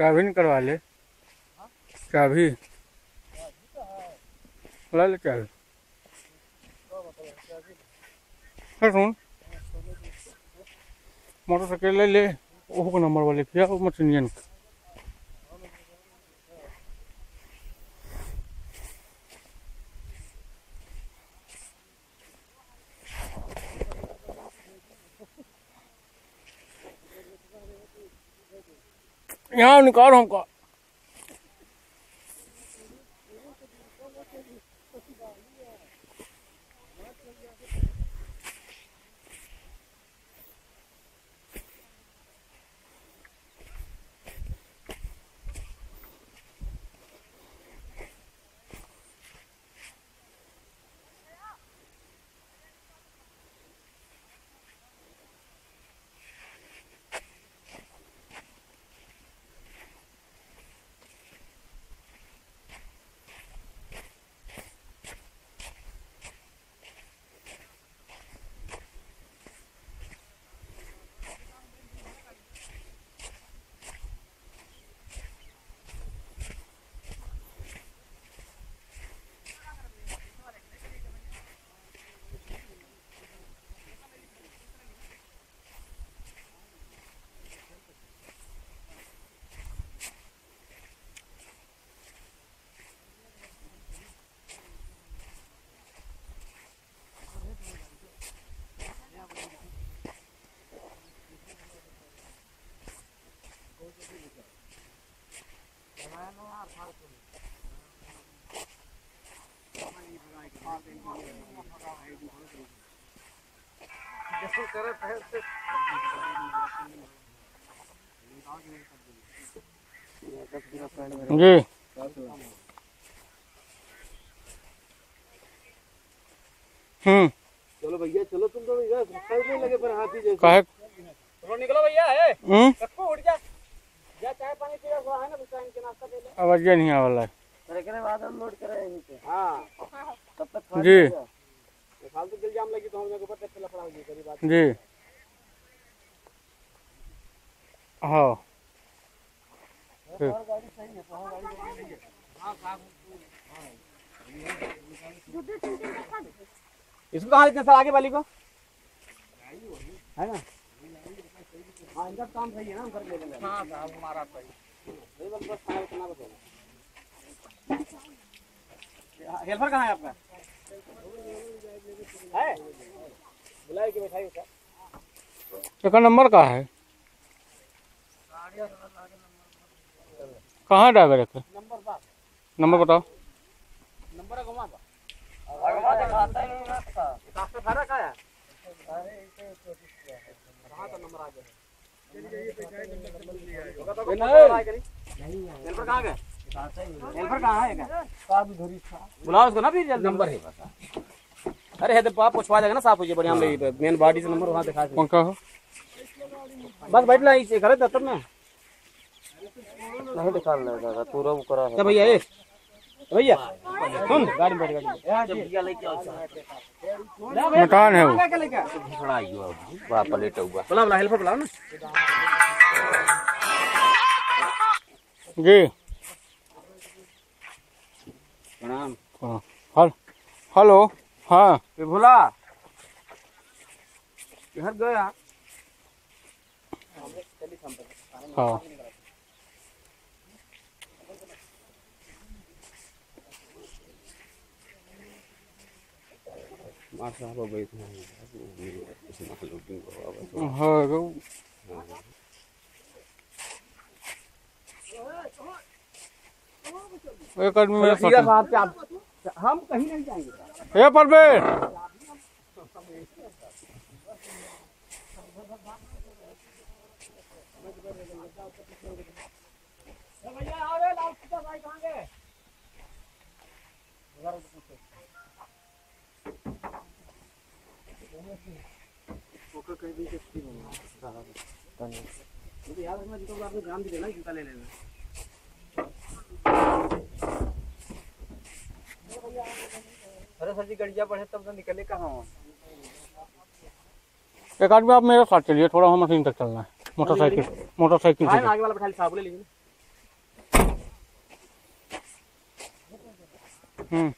चाबी नहीं करवा ले। चाबी ला ले सुन। मोटरसाइकिल ले ले, ओहो नंबर वाले किया मशीनियन का यहाँ निकाल हमको जी। हम्म। चलो भैया चलो तुम तो भैया लगे पर हाथी जैसे। निकलो भैया है हम्म। उठ जा। है ले आवाज़ नहीं यहीं पे हाँ तक जी। तो जी। हाँ। तो इसको कहाँ इतने साल आगे वाली को? है ना? हाँ इनका काम सही है ना हम कर लेंगे हाँ साहब हमारा सही हेल्पर कहाँ है आपका? है? बुलाए कि बैठाइए सर इसका नंबर कहाँ है। कहाँ है ड्राइवर का नंबर नंबर बताओ। नंबर है घुमा ही रास्ता सारा का है? कहाँ तो नंबर आ गया। बुलाओ उसको ना फिर नंबर है। अरे है तो पाप पूछवा देगा ना साफ़ हो जाए बढ़िया हम मेन बॉडी से नंबर वहाँ दिखा कौन का हो बस बैठ ला इसे करे तब में नहीं दिखा लेगा पूरा वो करा है भैया ए भैया सुन। गाड़ी में बैठ गाड़ी में भैया लेके आओ मकान है वो। प्लेट हुआ बुला बुला बुलाओ ना जी। प्रणाम। हाँ। हल हेलो हाँ। भोला घर गया। हाँ। मार साहब बैठ हाँ वो- एक आदमी मेरे सीधा साथ हम कहीं नहीं जाएँगे। है। ए परवेज भैया अरे सर जी गड़िया बढ़े तब तो निकले कहाँ एक आदमी आप मेरे साथ चलिए थोड़ा हम मशीन तक चलना है। मोटरसाइकिल मोटरसाइकिल हम्म।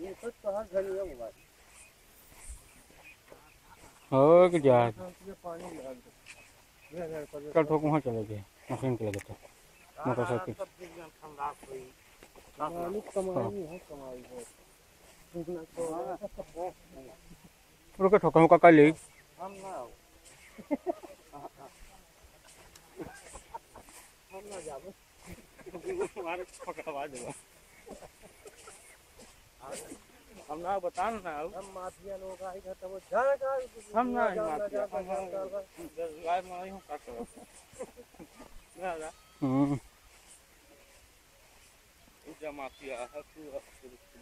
ये तो घर बात कि जा ये पानी लगा दो ये घर पर कल ठोक वहाँ चले गए, मशीन के लगे तो मोटरसाइकिल। है। रुके, ठोका हुआ कल ले। हम ना आओ हम ना हम ना बता ना हम माफिया लोग आए थे तो वो जाने का हम ना जाना, माफिया, जाना, हम ना-। लाइव में हूँ काट हम्म। माफिया है तू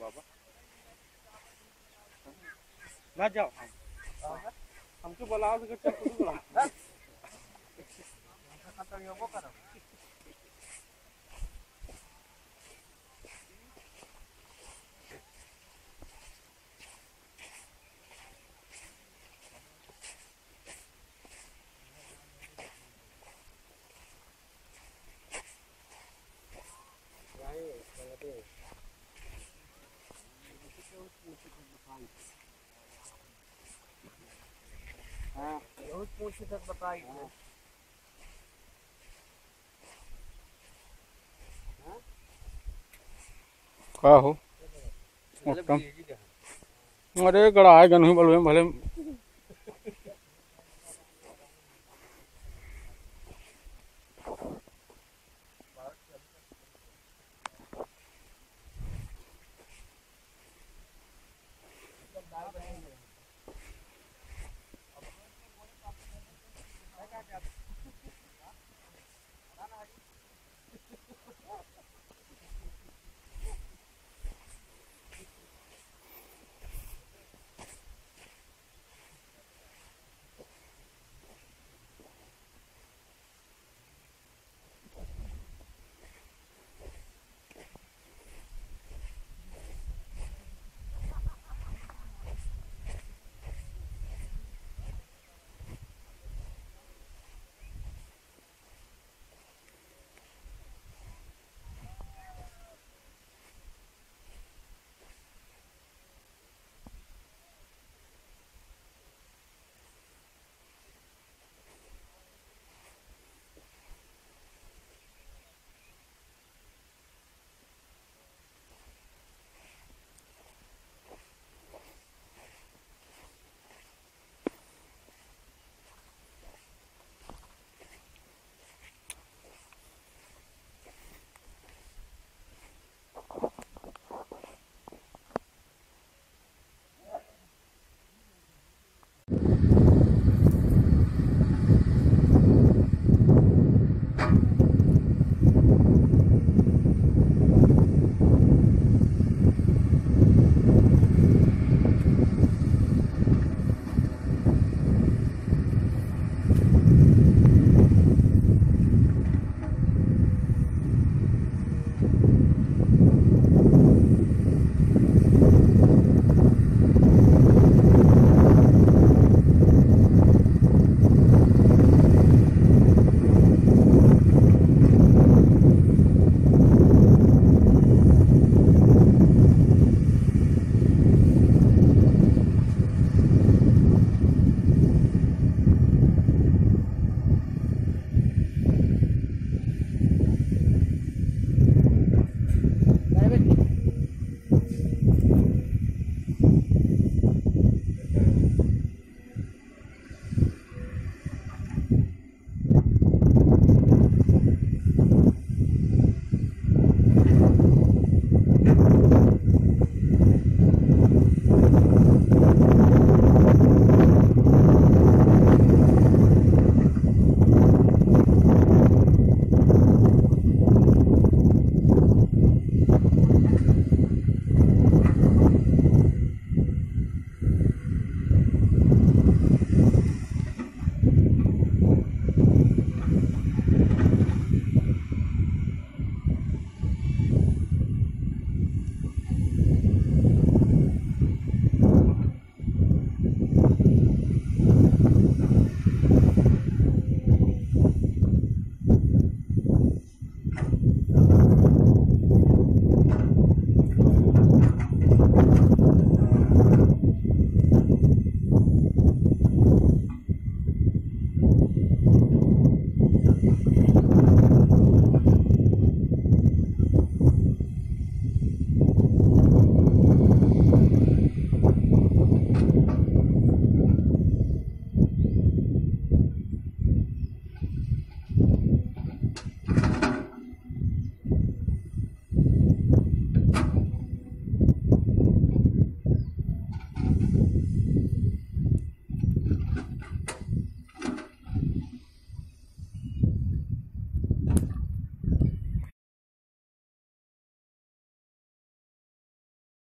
बाबा। ना जाओ हमको बुलाओ तो चल खुद बुलाओ हाँ तक बताई है का हो अरे गड़ा है गन हुई बोलो भले